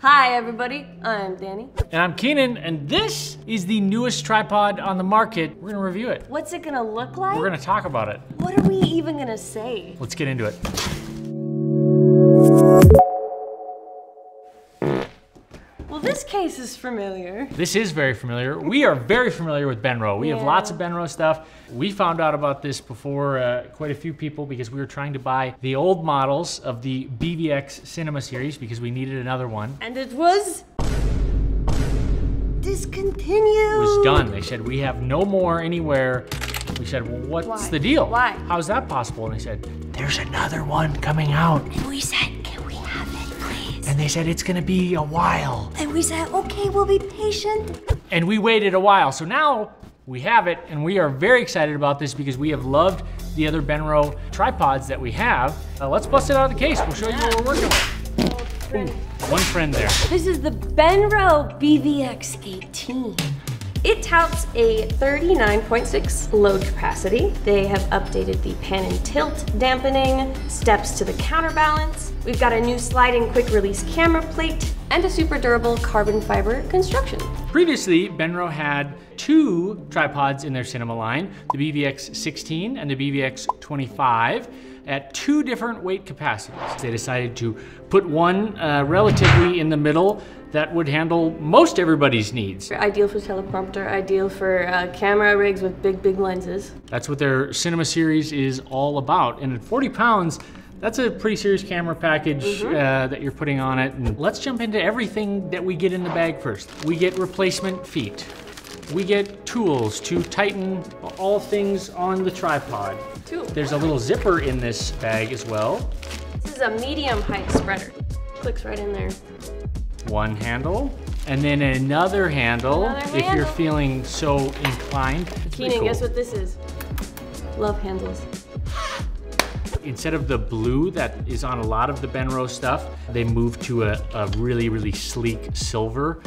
Hi, everybody. I'm Dani. And I'm Keenan, and this is the newest tripod on the market. We're gonna review it. What's it gonna look like? We're gonna talk about it. What are we even gonna say? Let's get into it. Well, this case is familiar. This is very familiar. We are very familiar with Benro. We have lots of Benro stuff. We found out about this before uh, quite a few people because we were trying to buy the old models of the BVX Cinema series because we needed another one. And it was discontinued. It was done. They said, we have no more anywhere. We said, well, what's Why? the deal? Why? How's that possible? And they said, there's another one coming out. And we said, And they said, it's gonna be a while. And we said, okay, we'll be patient. And we waited a while. So now we have it, and we are very excited about this because we have loved the other Benro tripods that we have. Uh, let's bust it out of the case. We'll show you what we're working with. Ooh, one friend there. This is the Benro BVX 18. It touts a 39.6 load capacity. They have updated the pan and tilt dampening, steps to the counterbalance. We've got a new sliding quick release camera plate and a super durable carbon fiber construction. Previously, Benro had two tripods in their cinema line, the BVX 16 and the BVX 25, at two different weight capacities. They decided to put one uh, relatively in the middle that would handle most everybody's needs. Ideal for teleprompter, ideal for uh, camera rigs with big, big lenses. That's what their cinema series is all about. And at 40 pounds, that's a pretty serious camera package uh, that you're putting on it. And let's jump into everything that we get in the bag first. We get replacement feet. We get tools to tighten all things on the tripod. Two. There's a little zipper in this bag as well. This is a medium height spreader. Clicks right in there. One handle. And then another handle Another if you're feeling so inclined. Keenan, guess what this is? Love handles. Instead of the blue that is on a lot of the Benro stuff, they moved to a, a really, really sleek silver.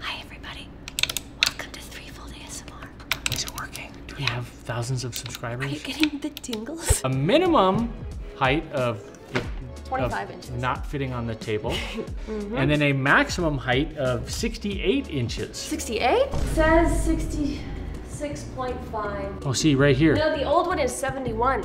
Hi, everybody. Welcome to Threefold ASMR. Is it working? Do we have thousands of subscribers. Are you subscribers? getting the tingles? A minimum height of, 25 of inches. not fitting on the table. Mm-hmm. And then a maximum height of 68 inches. 68? Says 66.5. Oh, see, right here. No, the old one is 71.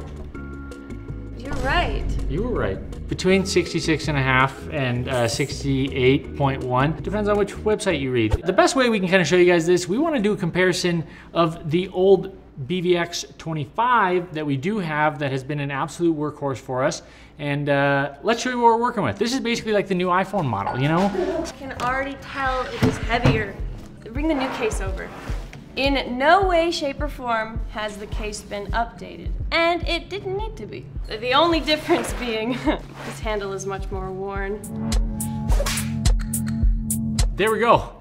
You're right. You were right. Between 66 and a half and uh, 68.1. Depends on which website you read. The best way we can kind of show you guys this, we want to do a comparison of the old BVX 25 that we do have that has been an absolute workhorse for us. And uh, let's show you what we're working with. This is basically like the new iPhone model, you know? I can already tell it is heavier. Bring the new case over. In no way, shape, or form has the case been updated. And it didn't need to be. The only difference being this handle is much more worn. There we go.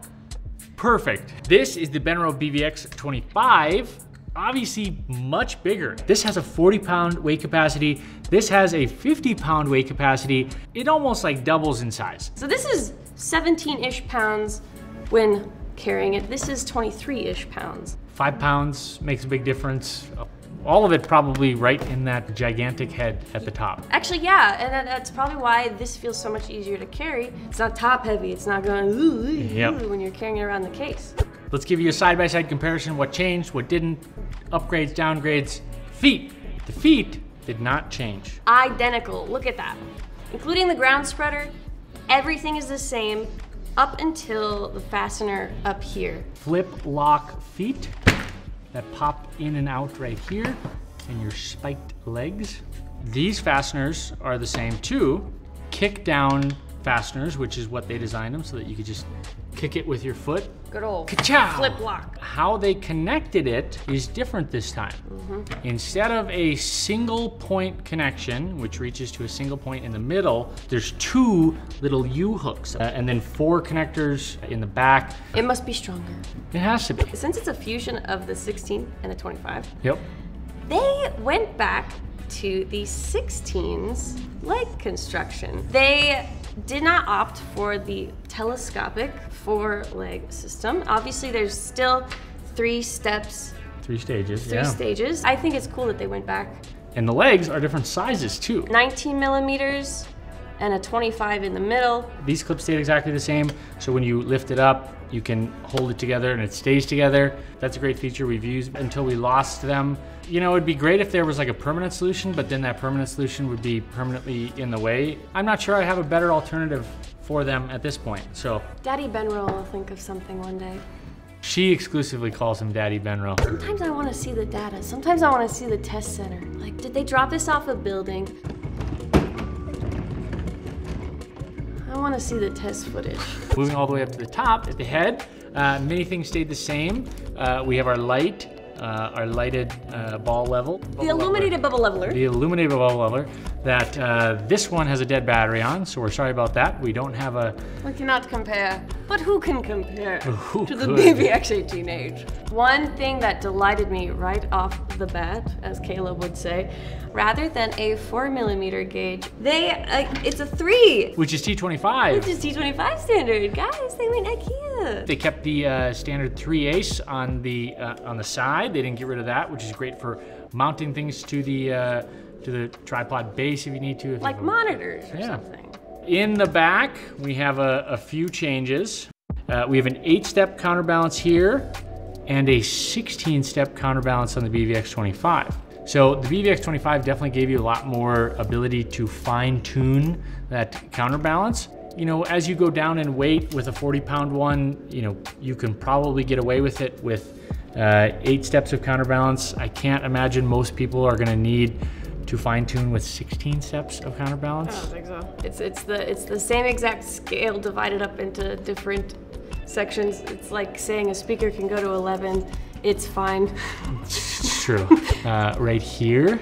Perfect. This is the Benro BVX 25. Obviously much bigger. This has a 40 pound weight capacity. This has a 50 pound weight capacity. It almost like doubles in size. So this is 17-ish pounds when carrying it. This is 23-ish pounds. Five pounds makes a big difference. All of it probably right in that gigantic head at the top. Actually, yeah, and that's probably why this feels so much easier to carry. It's not top heavy. It's not going ooh, ooh, Yep. ooh when you're carrying it around the case. Let's give you a side-by-side comparison, what changed, what didn't, upgrades, downgrades. Feet. The feet did not change. Identical. Look at that. Including the ground spreader, everything is the same up until the fastener up here. flip lock feet that pop in and out right here and your spiked legs. These fasteners are the same too. Kick down fasteners, which is what they designed them so that you could just kick it with your foot. Good old flip lock. How they connected it is different this time. Instead of a single point connection, which reaches to a single point in the middle, there's two little U hooks uh, and then four connectors in the back. It must be stronger. It has to be. Since it's a fusion of the 16 and the 25, Yep. they went back to the 16's leg construction. They did not opt for the telescopic four leg system. Obviously, there's still three steps, Three stages, three yeah. stages. I think it's cool that they went back And the legs are different sizes too. 19 millimeters and a 25 in the middle. These clips stayed exactly the same, so when you lift it up, you can hold it together and it stays together. That's a great feature we've used until we lost them. You know, it'd be great if there was like a permanent solution, but then that permanent solution would be permanently in the way. I'm not sure I have a better alternative for them at this point, so. Daddy Benro will think of something one day. She exclusively calls him Daddy Benro. Sometimes I want to see the data. Sometimes I want to see the test center. Like, did they drop this off a building? I want to see the test footage. Moving all the way up to the top at the head, uh, many things stayed the same. Uh, we have our light, uh, our lighted uh, ball level. The illuminated bubble leveler. The illuminated bubble leveler that uh, this one has a dead battery on, so we're sorry about that. We don't have a, We cannot compare. But who can compare Who to the could? BVX 18H? One thing that delighted me right off the bat, as Caleb would say, rather than a four millimeter gauge, they uh, it's a three, which is T25. which is T25 standard. Guys, they went IKEA. They kept the uh, standard three eighths on the uh, on the side. They didn't get rid of that, which is great for mounting things to the uh, to the tripod base if you need to. if Like monitors or Yeah. something. In the back, we have a, a few changes. Uh, we have an eight-step counterbalance here and a 16-step counterbalance on the BVX25. So the BVX25 definitely gave you a lot more ability to fine-tune that counterbalance. You know, as you go down in weight with a 40-pound one, you know, you can probably get away with it with uh, eight steps of counterbalance. I can't imagine most people are gonna need to fine tune with 16 steps of counterbalance. I don't think so. It's it's the it's the same exact scale divided up into different sections. It's like saying a speaker can go to 11. It's fine. It's true. Uh, right here,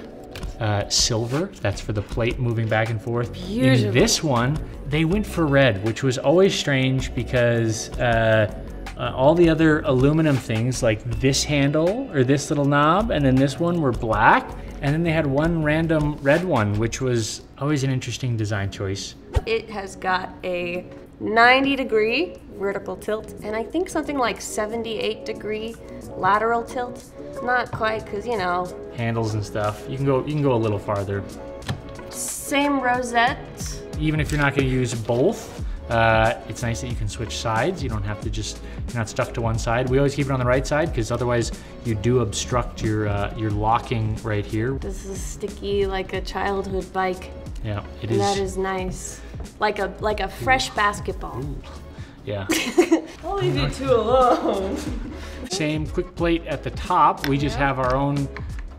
uh, silver. That's for the plate moving back and forth. In this one, they went for red, which was always strange because uh, uh, all the other aluminum things, like this handle or this little knob, and then this one, were black. And then they had one random red one, which was always an interesting design choice. It has got a 90 degree vertical tilt and I think something like 78 degree lateral tilt. Not quite, cause you know, Handles and stuff. You can go. You can go a little farther. same rosette. even if you're not going to use both, uh, it's nice that you can switch sides. You don't have to just you're not stuck to one side. We always keep it on the right side because otherwise you do obstruct your uh, your locking right here. This is sticky like a childhood bike. Yeah, it is. that is nice. Like a like a fresh basketball. Yeah, I'll leave you two alone. same quick plate at the top. We just have our own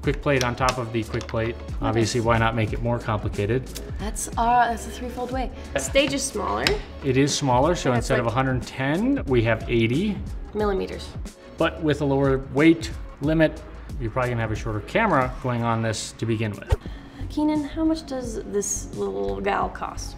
quick plate on top of the quick plate. Obviously, why not make it more complicated? That's uh that's a threefold way. Stage is smaller, It is smaller, so instead it's of 110, we have 80. millimeters. But with a lower weight limit, you're probably gonna have a shorter camera going on this to begin with. Keenan, how much does this little gal cost?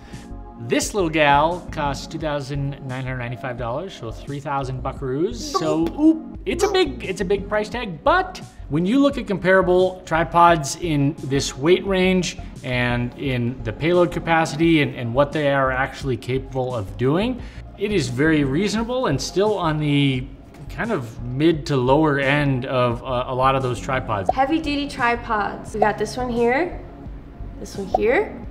This little gal costs two thousand nine hundred ninety-five dollars, so three thousand buckaroos. So oop, it's a big, it's a big price tag. But when you look at comparable tripods in this weight range and in the payload capacity and, and what they are actually capable of doing, it is very reasonable and still on the kind of mid to lower end of uh, a lot of those tripods. Heavy duty tripods. We got this one here, this one here,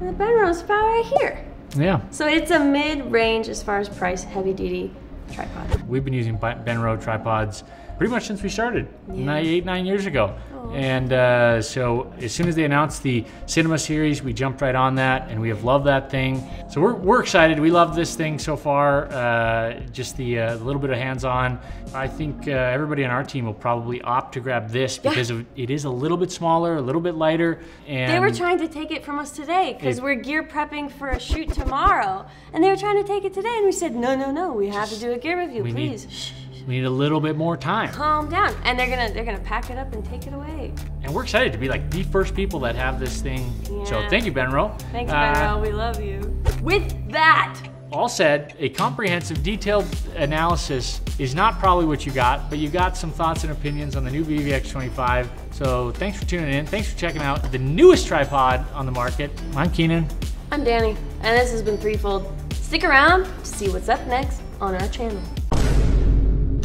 and the Benro's about right here. Yeah, So it's a mid-range as far as price heavy duty tripod. We've been using Benro tripods pretty much since we started, nine, eight, nine years ago. And uh, so as soon as they announced the Cinema series, we jumped right on that, and we have loved that thing. So we're, we're excited. We love this thing so far. Uh, just the uh, little bit of hands-on. I think uh, everybody on our team will probably opt to grab this because of, it is a little bit smaller, a little bit lighter, and They were trying to take it from us today because we're gear prepping for a shoot tomorrow, and they were trying to take it today, and we said no, no, no. We have to do a gear review, need- please. Shh, we need a little bit more time. calm down. And they're gonna they're gonna pack it up and take it away. And we're excited to be like the first people that have this thing. So thank you, Benro. Thanks, Uh, Benro. We love you. With that, All said, a comprehensive, detailed analysis is not probably what you got, but you got some thoughts and opinions on the new BVX25. So thanks for tuning in. Thanks for checking out the newest tripod on the market. I'm Keenan. I'm Dani, and this has been Threefold. Stick around to see what's up next on our channel.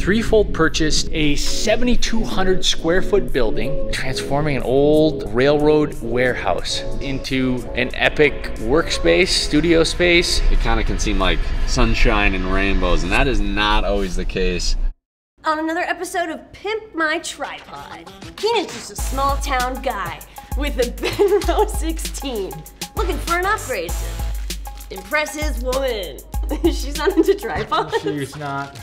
Threefold purchased a 7,200 square foot building, transforming an old railroad warehouse into an epic workspace, studio space. It kind of can seem like sunshine and rainbows, and that is not always the case. On another episode of Pimp My Tripod, Keenan's just a small town guy with a Benro 16 looking for an upgrade to impress his woman. She's not into tripods. She's not.